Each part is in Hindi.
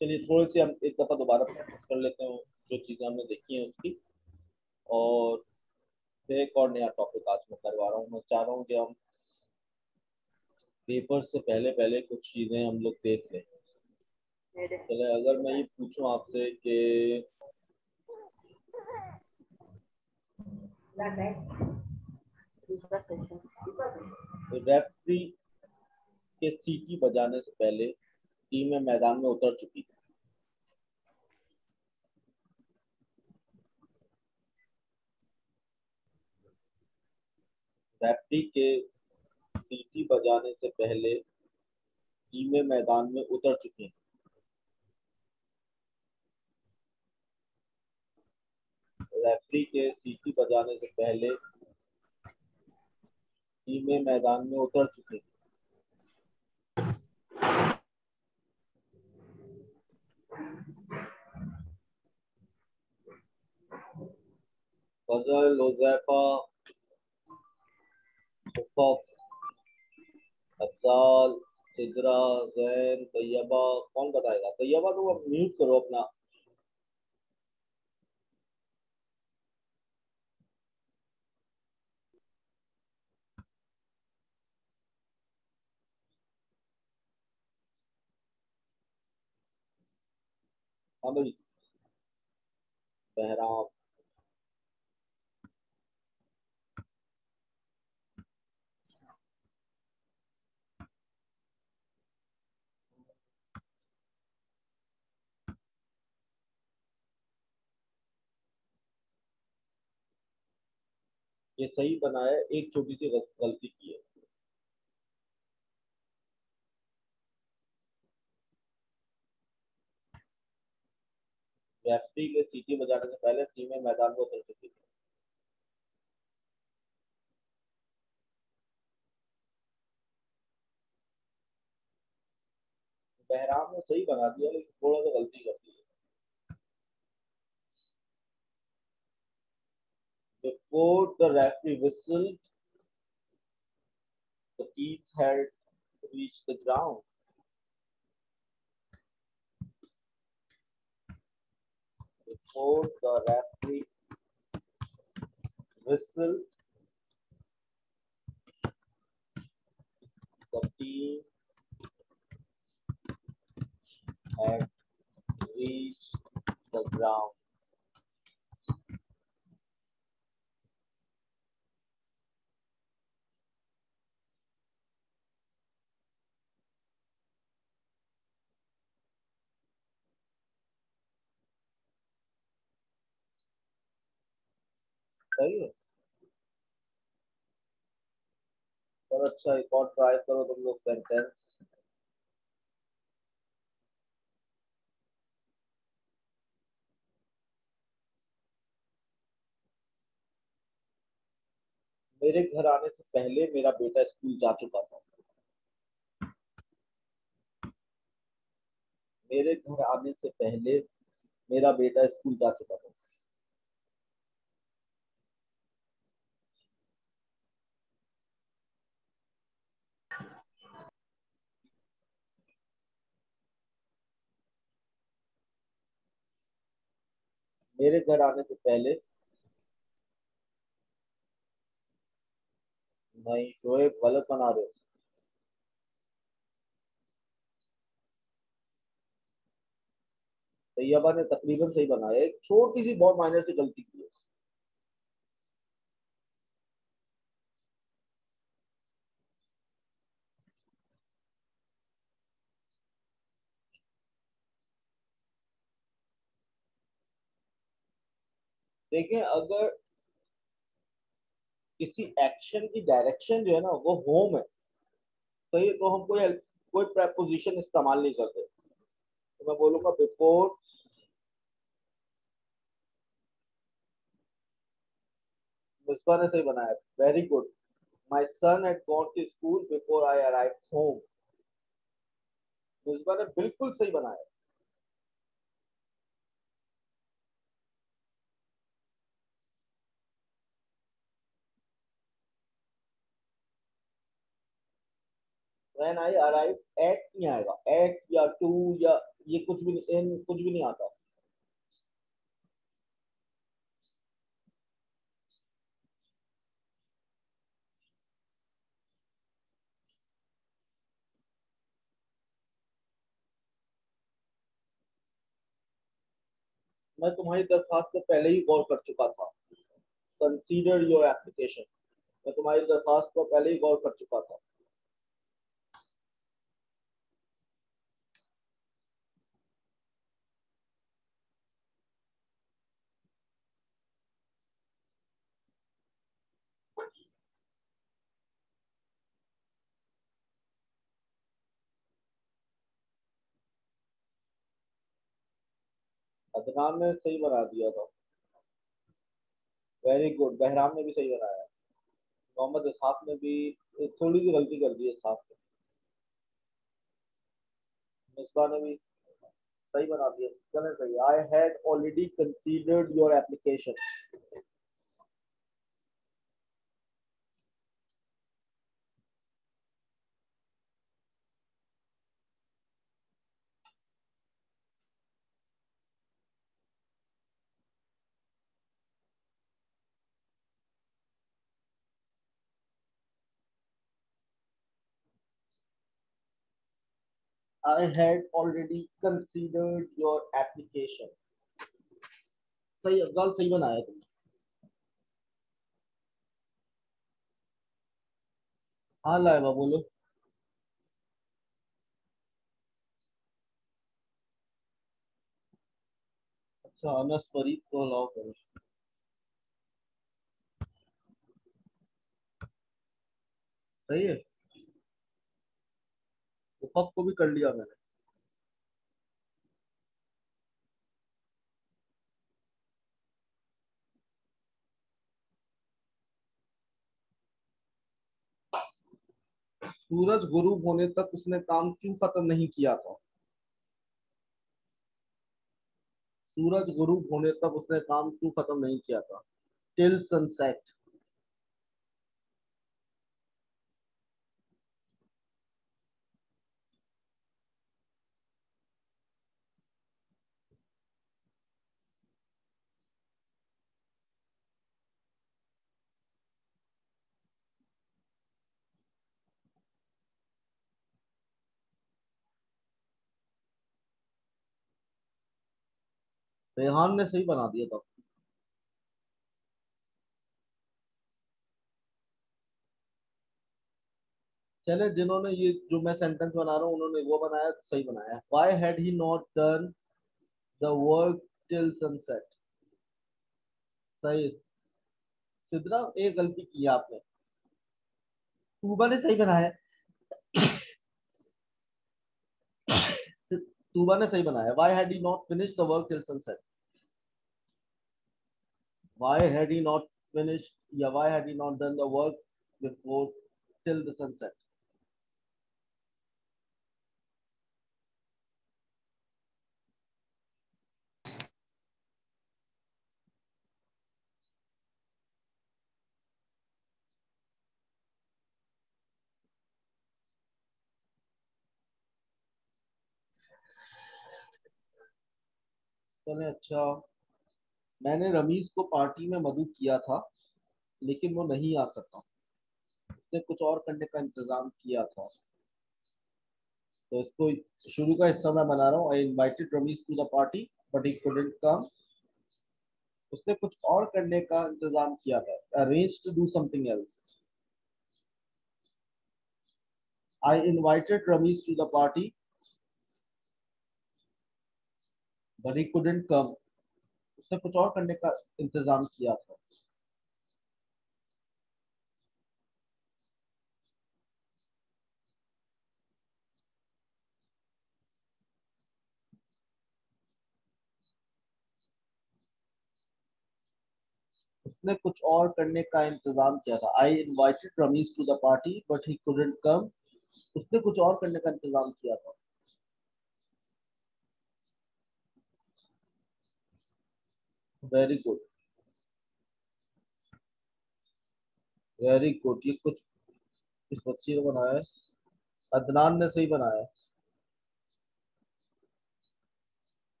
चलिए, थोड़ी सी हम एक दफ़ा दोबारा प्रैक्टिस कर लेते हैं जो चीज़ें हमने देखी हैं उसकी। और फिर एक और नया टॉपिक आज मैं करवा रहा हूँ। मैं चाह रहा हूँ कि हम पेपर से पहले पहले कुछ चीज़ें हम लोग देख लें। चले अगर मैं ये पूछूँ आपसे कि रेफरी के सीटी बजाने से पहले टीमें मैदान में उतर चुकी थी रेफरी के सीटी बजाने से पहले टीमें मैदान में उतर चुकी हैं। रेफरी के सीटी बजाने से पहले टीमें मैदान में उतर चुकी हैं। फजल लोजैफा अफजाल सिदरा जैन तैयबा कौन बताएगा? तैयबा तो अब म्यूट करो अपना। हाँ भाई। बहराम। ये सही बनाया, एक छोटी सी गलती की है। रेफरी के सीटी बजाने से पहले टीमें मैदान में उतर चुकी थी। बहराम ने सही बना दिया, लेकिन थोड़ा सा गलती कर दी। Before the referee whistled, the teams had reached the ground. Before the referee whistled, the team had reached the ground. है। और अच्छा एक और ट्राई करो तुम लोग सेंटेंस मेरे घर आने से पहले मेरा बेटा स्कूल जा चुका था। मेरे घर आने से पहले मेरा बेटा स्कूल जा चुका था। मेरे घर आने से पहले नहीं शोएब गलत बना रहे तैयबा ने तकरीबन सही बनाया। एक छोटी सी बहुत मायने से गलती की है। देखें, अगर किसी एक्शन की डायरेक्शन जो है ना, वो होम है तो ये तो हम कोई कोई प्रपोजिशन इस्तेमाल नहीं करते। तो मैं बोलूँगा बिफोर ने सही बनाया। Very good my son had gone to school before I arrive home Misba ने बिल्कुल सही बनाया। When I arrive at नहीं आएगा। At या to या ये कुछ भी एन कुछ भी नहीं आता। मैं तुम्हारी दरखास्त पे पहले ही गौर कर चुका था। कंसीडर योर एप्लीकेशन मैं तुम्हारी दरखास्त पर पहले ही गौर कर चुका था। अदनान ने सही बना दिया था। वेरी गुड बहराम ने भी सही बनाया। मोहम्मद इसहाक ने भी थोड़ी सी गलती कर दी इसहाक ने मिसबा ने भी सही बना दिया। चले सही। I had already considered your application I had already considered your application. सही अफजाल सही बनाया तुमने हाँ लाइबा बोलो अच्छा अनस फरीद को अलाउ करो सही है उफक को भी कर लिया मैंने। सूरज गुरूब होने तक उसने काम क्यों खत्म नहीं किया था? सूरज गुरूब होने तक उसने काम क्यों खत्म नहीं किया था? टिल सनसेट रेहान ने सही बना दिया था। चले, जिन्होंने ये जो मैं सेंटेंस बना रहा हूँ, उन्होंने वो बनाया, सही बनाया। Why had he not done the work till sunset सही। सिद्रा एक गलती की आपने। तूबा ने सही बनाया। तूबा ने सही बनाया। Why had he not finish the work till sunset why had he not finished yeah why had he not done the work before till the sunset चले अच्छा मैंने रमीज को पार्टी में मदू किया था, लेकिन वो नहीं आ सका। उसने कुछ और करने का इंतज़ाम किया था। तो इसको शुरू का हिस्सा मैं बना रहा हूँ। I invited Rameez to the party but he couldn't come उसने कुछ और करने का इंतज़ाम किया था। Arrange to do something else I invited Rameez to party but he couldn't come उसने कुछ और करने का इंतज़ाम किया था। उसने कुछ और करने का इंतज़ाम किया था। I invited Rameez to the party but he couldn't come उसने कुछ और करने का इंतज़ाम किया था। वेरी गुड वेरी गुड ये कुछ इस बच्ची ने बनाया है। अदनान ने सही बनाया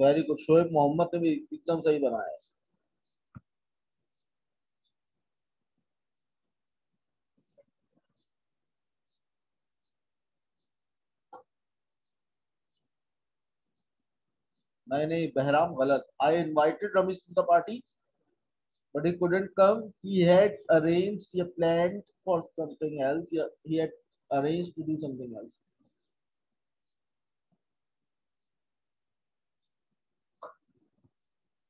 वेरी गुड शोएब मोहम्मद ने भी एकदम सही बनाया है। नहीं नहीं बहराम गलत। I invited Ramesh to the party but he couldn't come he had arranged या planned for something else he had arranged to do something else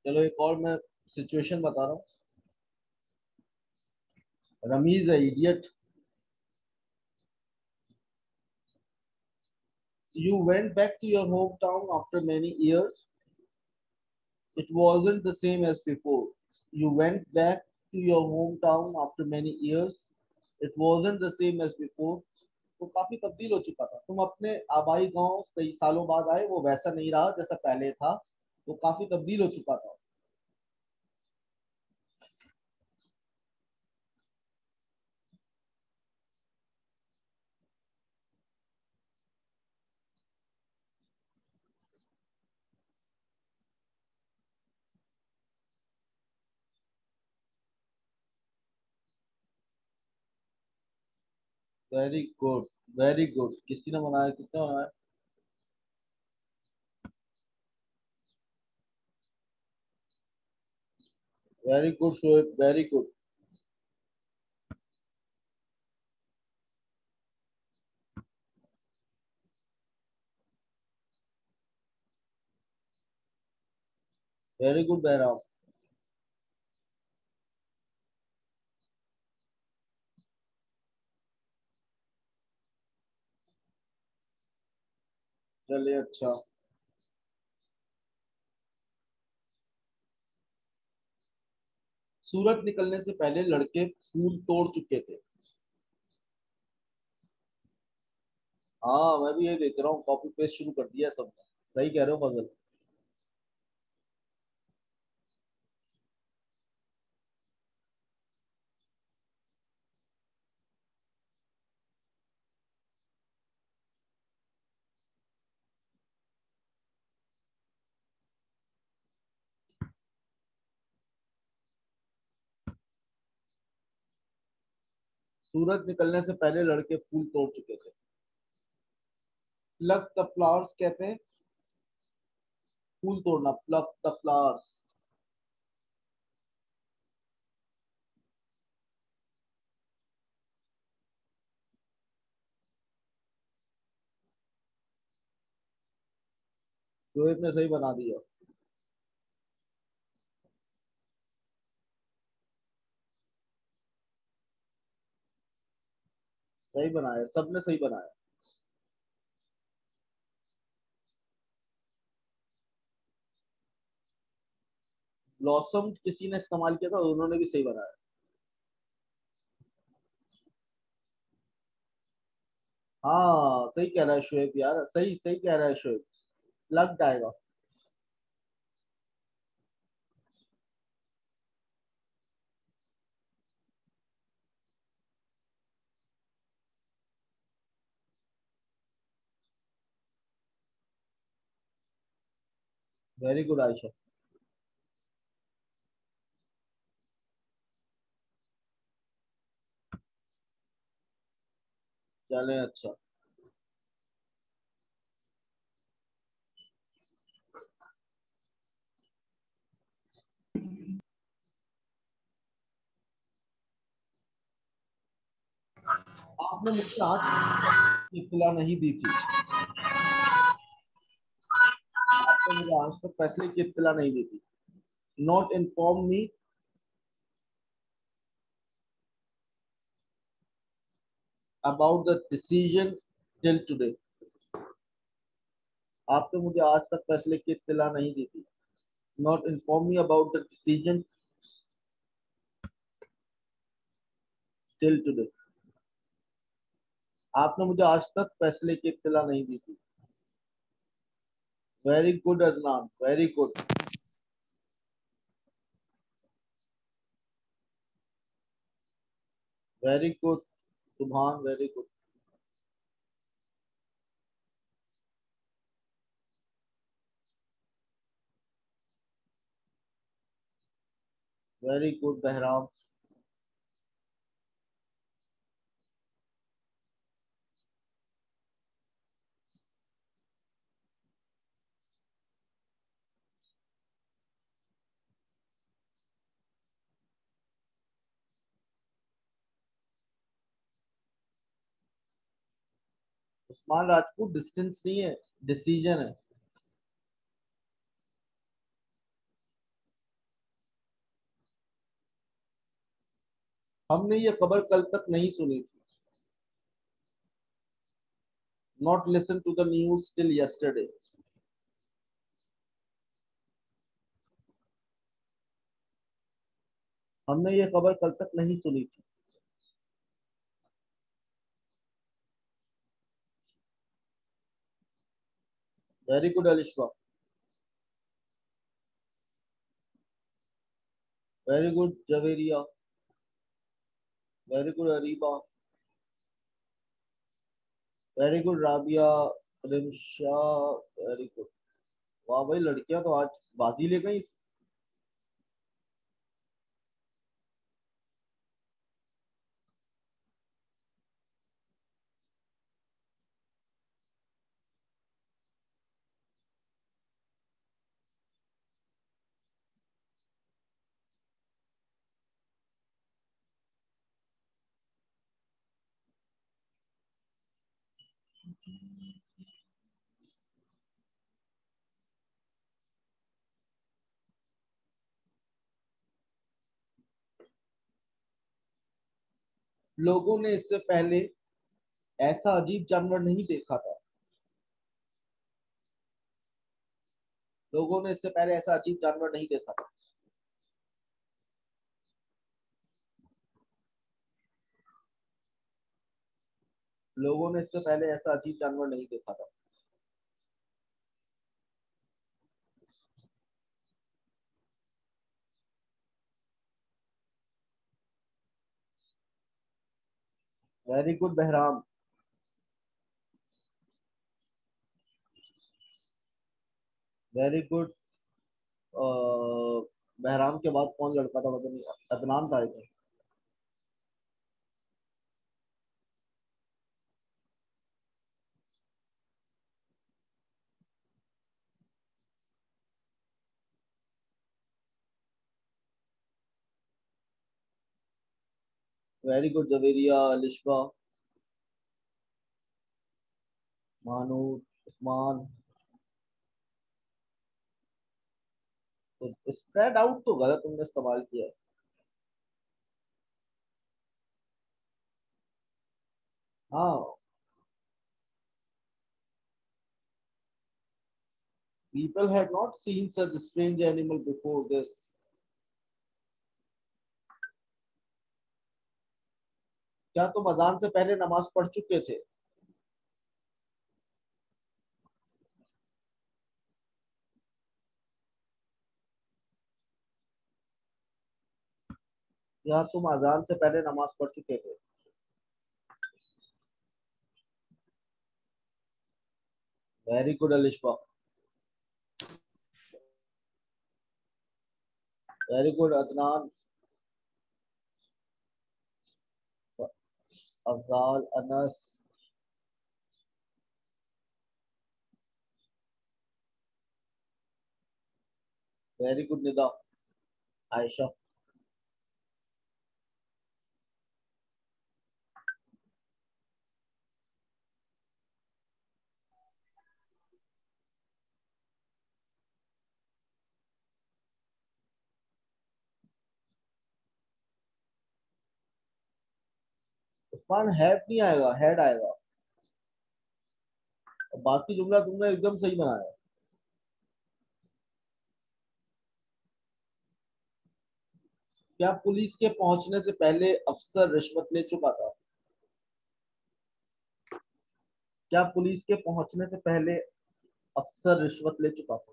चलो एक और मैं सिचुएशन बता रहा हूँ। Rameez a idiot went back to your home town after many years it wasn't the same as before you went back to your hometown after many years it wasn't the same as before तो काफ़ी तब्दील हो चुका था तुम अपने आबाई गाँव कई सालों बाद आए वो वैसा नहीं रहा जैसा पहले था वो काफ़ी तब्दील हो चुका था वेरी गुड वेरी गुड किसी ने बनाया, किसने बनाया? Very good Shoaib very good very good Bahram चलिए अच्छा। सूरज निकलने से पहले लड़के फूल तोड़ चुके थे। हाँ मैं भी ये देख रहा हूँ कॉपी पेस्ट शुरू कर दिया सब सही कह रहे हो फजल सूरज निकलने से पहले लड़के फूल तोड़ चुके थे। प्लग द फ्लावर्स कहते हैं। फूल तोड़ना प्लग द फ्लावर्स शोएब ने सही बना दिया। सही बनाया, सबने सही बनाया। ब्लॉसम किसी ने इस्तेमाल किया था उन्होंने भी सही बनाया। हाँ सही कह रहा है शोएब यार, सही सही कह रहा है शोएब। लग जाएगा वेरी गुड आयशा चले अच्छा। आपने मुझे आज इतला नहीं दी थी। मुझे आज तक फैसले की इतला नहीं दी थी not inform me about the decision till today आपने मुझे आज तक फैसले की इत्तला नहीं दी थी। Not inform me about the decision till today आपने मुझे आज तक फैसले की इत्तला नहीं दी थी। Very good Adnan very good very good Subhan very good very good Bahram Usman Rajput distance नहीं है डिसीज़न है। हमने ये खबर कल तक नहीं सुनी थी। Not listen to the news till yesterday हमने ये खबर कल तक नहीं सुनी थी। Very good Alishba very good Javeria very good Areeba very good Rabia very good वाह भाई, लड़कियाँ तो आज बाजी ले गई लोगों ने इससे पहले ऐसा अजीब जानवर नहीं देखा था। लोगों ने इससे पहले ऐसा अजीब जानवर नहीं देखा था। लोगों ने इससे पहले ऐसा अजीब जानवर नहीं देखा था। Very good Bahram. Very good Bahram के बाद कौन लड़का था? अदनान था इधर वेरी गुड जवेरिया लिशबा मानू उस्मान तो स्प्रेड आउट तो गलत तुमने इस्तेमाल किया है हाँ had not seen such a strange animal before this क्या तुम अजान से पहले नमाज़ पढ़ चुके थे? या तुम अजान से पहले नमाज़ पढ़ चुके थे? Very good Alishba very good Adnan Afzal Anas very good Nida Ayesha Usman had नहीं आएगा हेड आएगा। बाकी जुमला तुमने एकदम सही बनाया। क्या पुलिस के पहुँचने से पहले अफसर रिश्वत ले चुका था? क्या पुलिस के पहुँचने से पहले अफसर रिश्वत ले चुका था?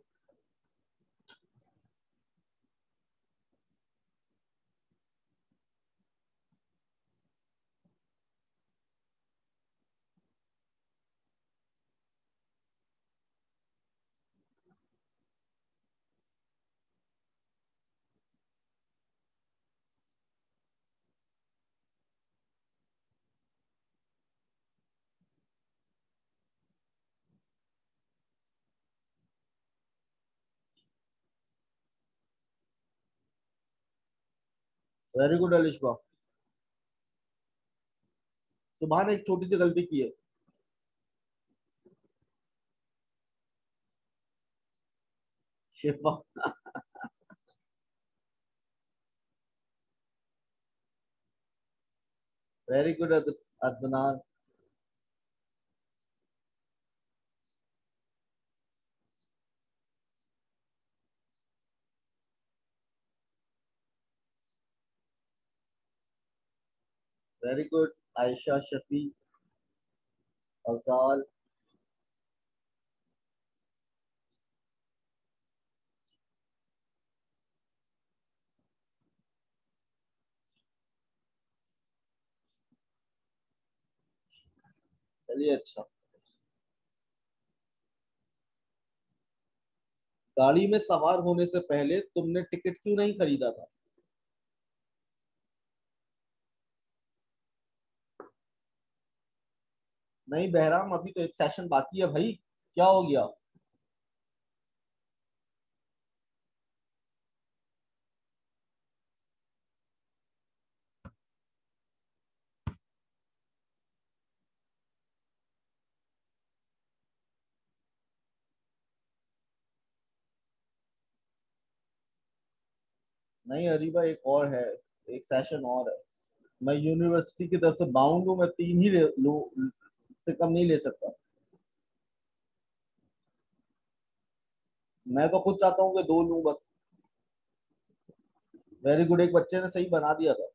वेरी गुड अलिशबा सुबह ने एक छोटी सी गलती की है। Shifa. Very good Adnan very good Ayesha Shafi Ajal चलिए अच्छा। गाड़ी में सवार होने से पहले तुमने टिकट क्यों नहीं खरीदा था? नहीं, बहराम, अभी तो एक सेशन बाकी है भाई। क्या हो गया? नहीं, अरीबा, एक और है, एक सेशन और है। मैं यूनिवर्सिटी की तरफ़ से बाउंड हूँ, मैं तीन ही से कम नहीं ले सकता। मैं तो खुद चाहता हूँ कि दो लू बस। वेरी गुड एक बच्चे ने सही बना दिया था।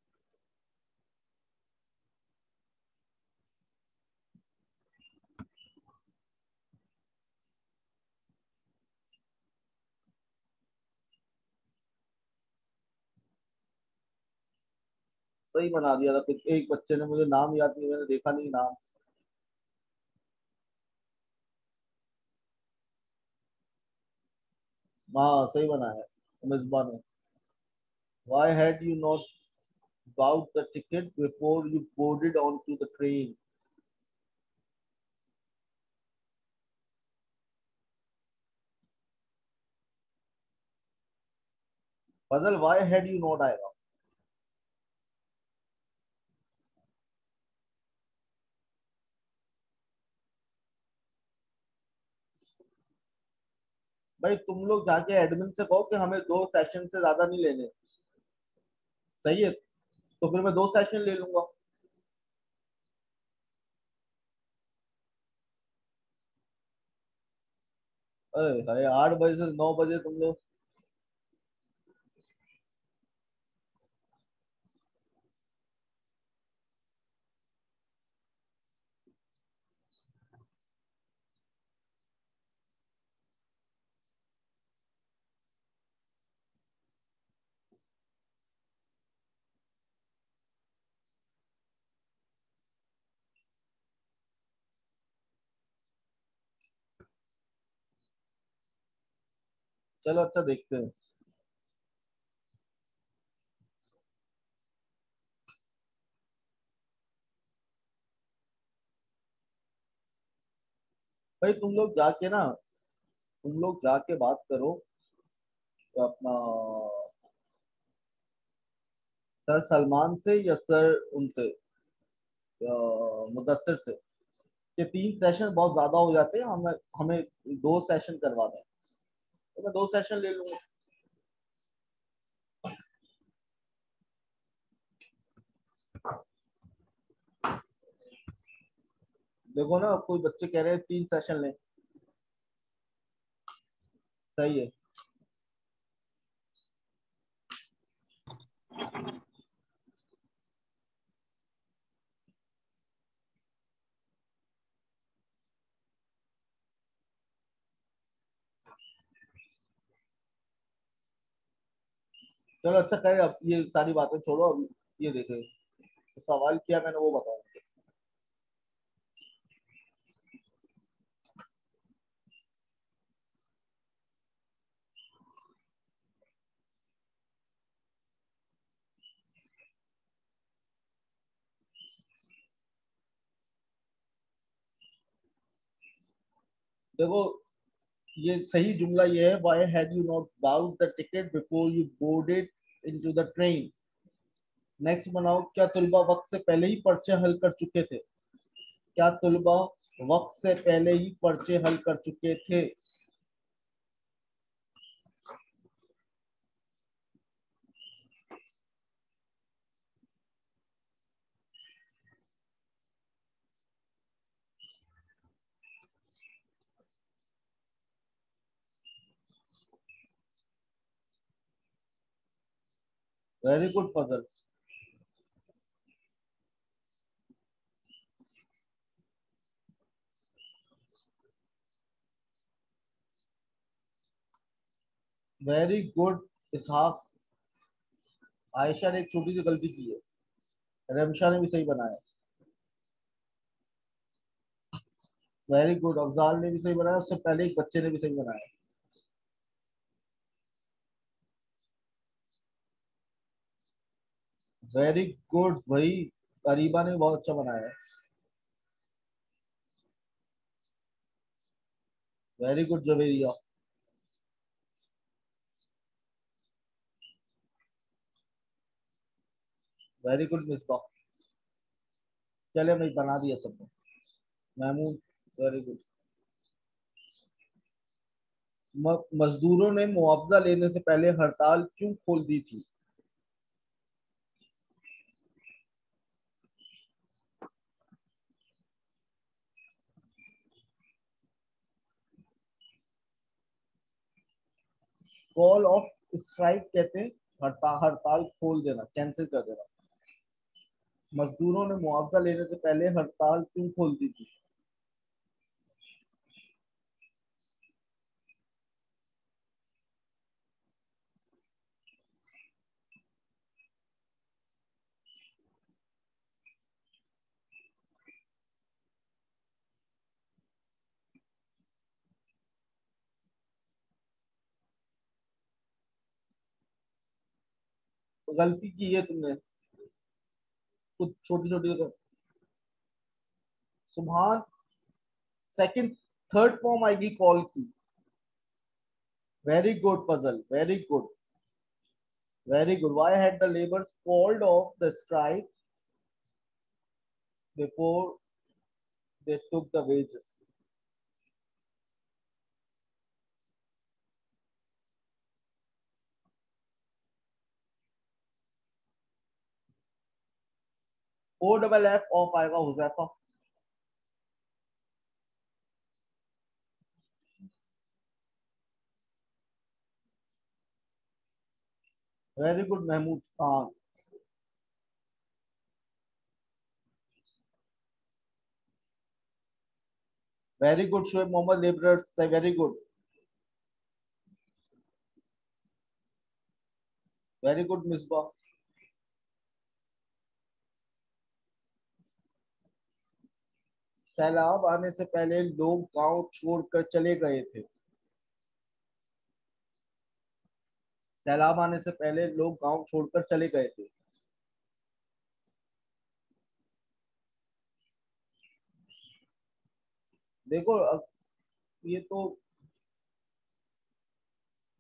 सही बना दिया था। एक बच्चे ने मुझे नाम याद नहीं, मैंने देखा नहीं नाम। हाँ सही बना है मिसबा ने why had you not bought the ticket before you boarded onto the train Fazal why had you not आएगा भाई, तुम लोग जाके एडमिन से कहो कि हमें दो सेशन से ज़्यादा नहीं लेने। सही है? तो फिर मैं दो सेशन ले लूँगा। अरे, आठ बजे से नौ बजे तुम लोग चलो अच्छा देखते हैं। भाई, तुम लोग जाके ना, तुम लोग जाके बात करो तो अपना, सर सलमान से या सर उनसे मुदसर से ये तीन सेशन बहुत ज़्यादा हो जाते हैं, हमें हमें दो सेशन करवा दें तो मैं दो सेशन ले लूँगा। देखो ना कोई बच्चे कह रहे हैं, तीन सेशन ले। सही है। चलो अच्छा कहे अब ये सारी बातें छोड़ो, अब ये देखे। तो सवाल किया मैंने, वो बताया देखो ये सही जुमला ये है why had you not bought the ticket before you boarded into the train next बनाओ, क्या तुलबा वक्त से पहले ही पर्चे हल कर चुके थे? क्या तुलबा वक्त से पहले ही पर्चे हल कर चुके थे? Very good Fazal very good Ishaq Ayesha ने एक छोटी सी गलती की है। रमशा ने भी सही बनाया। वेरी गुड अफजाल ने भी सही बनाया, उससे पहले एक बच्चे ने भी सही बनाया। वेरी गुड भाई। अरीबा ने बहुत अच्छा बनाया है। Very good Javeria very good Misba चले मैं बना दिया सबने महमूद वेरी गुड मजदूरों ने मुआवजा लेने से पहले हड़ताल क्यों खोल दी थी? कॉल ऑफ़ स्ट्राइक कहते हैं, हड़ताल हड़ताल खोल देना कैंसिल कर देना। मजदूरों ने मुआवजा लेने से पहले हड़ताल क्यों खोल दी थी? गलती की है तुमने? कुछ छोटी छोटी सुबह सेकंड थर्ड फॉर्म आएगी कॉल की। Very good Fazal very good very good why had the labours called off the strike before they took the wages O double F off आएगा Huzaifa very good Mahmood Khan very good Shoaib Mohammad labourers से very good very good Misba सैलाब आने से पहले लोग गाँव छोड़कर चले गए थे। सैलाब आने से पहले लोग गाँव छोड़कर चले गए थे। देखो ये तो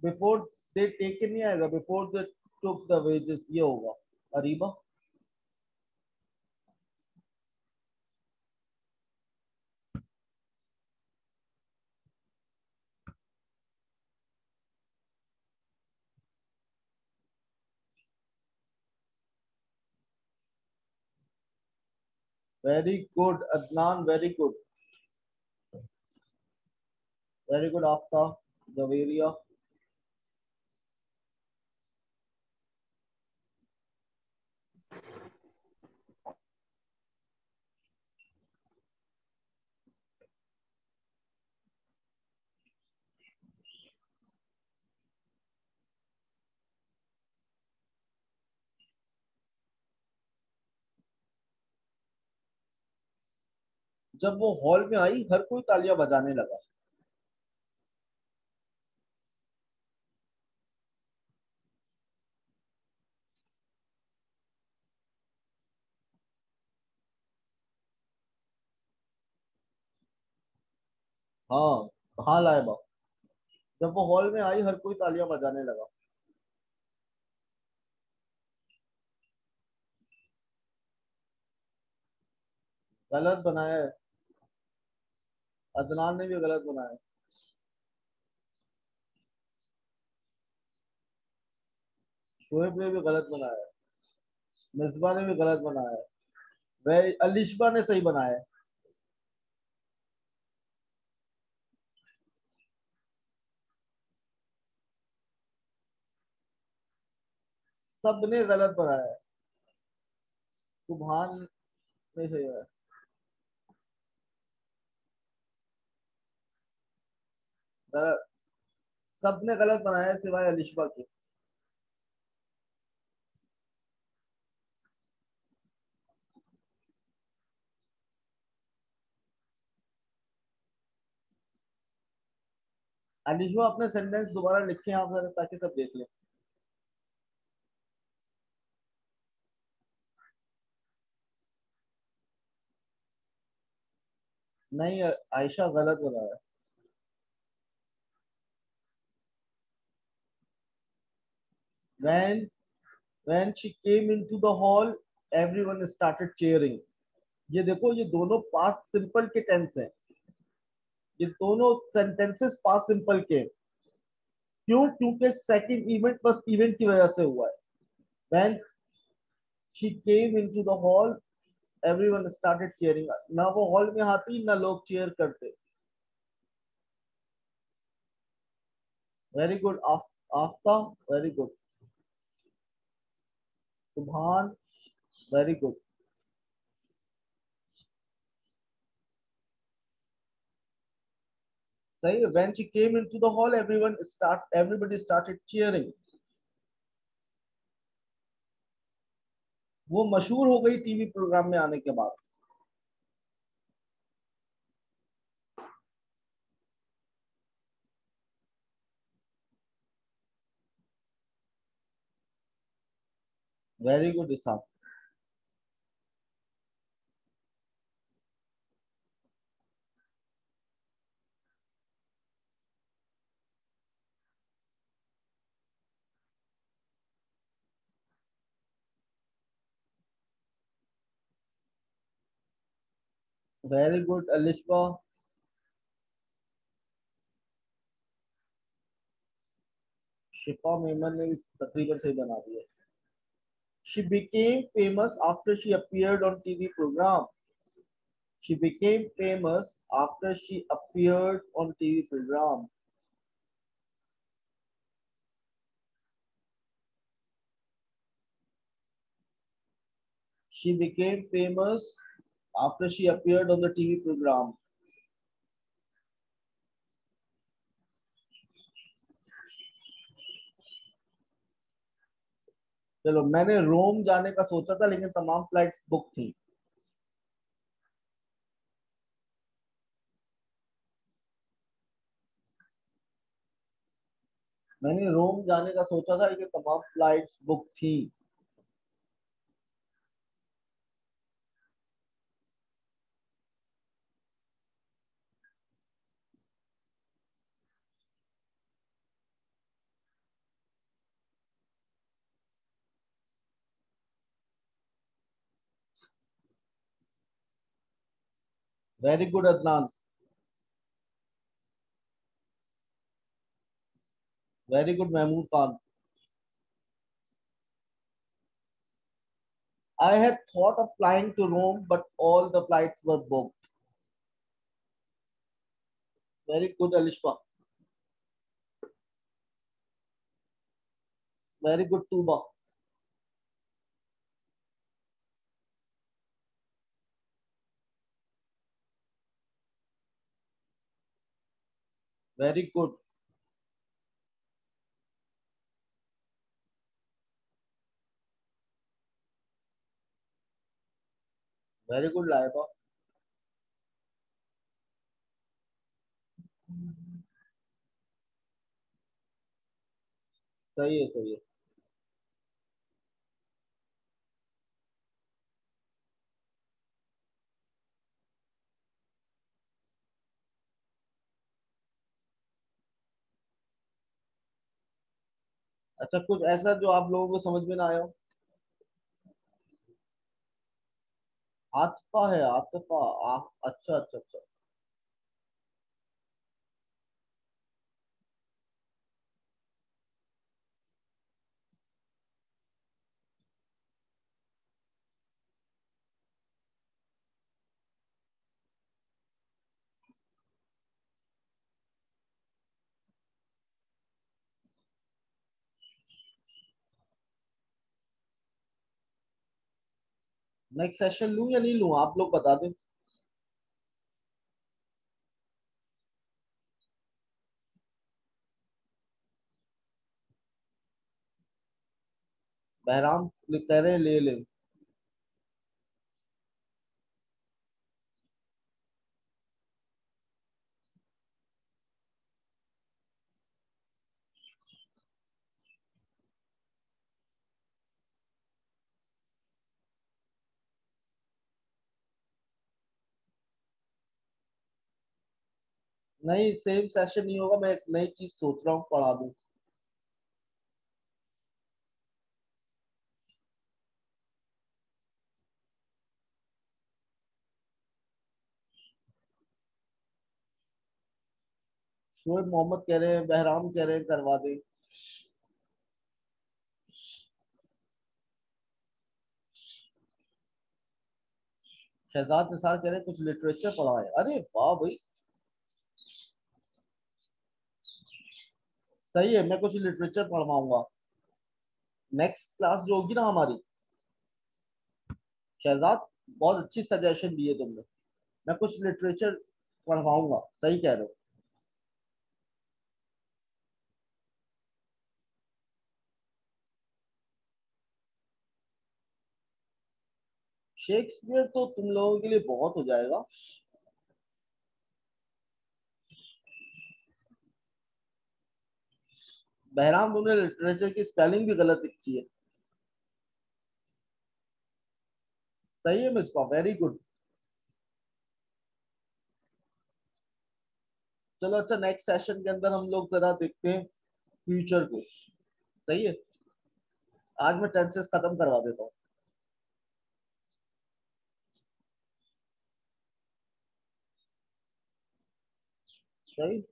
बिफोर दे टेक नहीं आएगा before they took the wages ये होगा, Areeba. Very good, Adnan. Very good. Very good, Afta area. जब वो हॉल में आई, हर कोई तालियाँ बजाने लगा। हाँ कहा लाए बा जब वो हॉल में आई, हर कोई तालियाँ बजाने लगा। गलत बनाया है। अदनान ने भी गलत बनाया शोएब ने भी गलत बनाया मिसबा ने भी गलत बनाया वह अलिशबा ने सही बनाया सबने गलत बनाया सुबहान नहीं सही है सबने गलत बनाया सिवाय अलिशबा के। अलिशबा अपने सेंटेंस दोबारा लिखे आप ताकि सब देख लें। नहीं, आयशा गलत हो रहा है। When when she came into the hall everyone started cheering ये देखो ये दोनों पास सिंपल के टेंस हैं ये दोनों सेंटेंसेस पास सिंपल के क्यों क्योंकि सेकंड इवेंट बस इवेंट की वजह से हुआ है when she came into the hall everyone started cheering ना वो हॉल में आती ना लोग चेयर करते very good Afta very good Subhan very good सही when she came into the hall everyone start everybody started cheering वो मशहूर हो गई टीवी प्रोग्राम में आने के बाद very good Isaf very good Alisha Shifa Memon ने तकरीबन सही बना दिया She became famous after she appeared on TV program. She became famous after she appeared on TV program. She became famous after she appeared on the TV program. चलो, मैंने रोम जाने का सोचा था, लेकिन तमाम फ़्लाइट बुक थी। मैंने रोम जाने का सोचा था, लेकिन तमाम फ्लाइट्स बुक थी। Very good, Adnan. Very good, Mahmood Khan. I had thought of flying to Rome, but all the flights were booked. Very good, Alishma. Very good, Tuba. Very good. Very good, Laiba. सही है सही है अच्छा कुछ ऐसा जो आप लोगों को समझ में ना आया हो? आतफा है आतफा अच्छा अच्छा अच्छा। नेक्स्ट सेशन लू या नहीं लू? आप लोग बता दें। बहराम कह रहे, ले ले। नहीं सेम सेशन नहीं होगा, मैं एक नई चीज़ सोच रहा हूँ, पढ़ा दूँ। शोएब मोहम्मद कह रहे हैं, बहराम कह रहे हैं, करवा दे। शहजाद निसार कह रहे हैं, कुछ लिटरेचर पढ़ा है अरे वाह भाई। सही है, मैं कुछ लिटरेचर पढ़वाऊँगा। नेक्स्ट क्लास जो होगी ना हमारी, शहजाद, बहुत अच्छी सजेशन दी है तुमने। मैं कुछ लिटरेचर पढ़वाऊँगा, सही कह रहे हो। शेक्सपियर तो तुम लोगों के लिए बहुत हो जाएगा। बहराम तुमने लिटरेचर की स्पेलिंग भी गलत लिखी है। सही है मिसपा वेरी गुड चलो अच्छा नेक्स्ट सेशन के अंदर हम लोग जरा देखते हैं फ्यूचर को। सही है? आज मैं टेंसेस खत्म करवा देता हूँ। सही?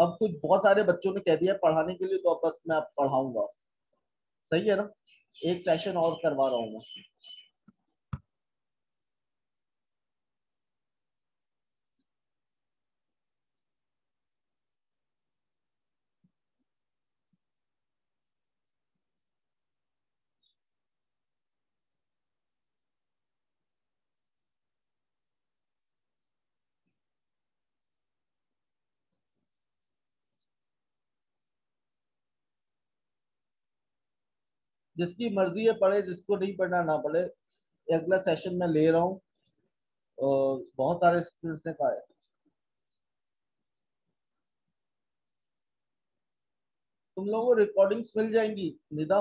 अब कुछ बहुत सारे बच्चों ने कह दिया, पढ़ाने के लिए तो अब बस मैं अब पढ़ाऊँगा। सही है ना? एक सेशन और करवा रहा हूँ मैं। जिसकी मर्ज़ी है पढ़े, जिसको नहीं पढ़ना, ना पढ़े। अगला सेशन में ले रहा हूँ। बहुत सारे स्टूडेंट्स ने कहा है तुम लोगों को रिकॉर्डिंग्स मिल जाएँगी, निदा।